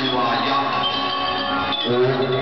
You are young.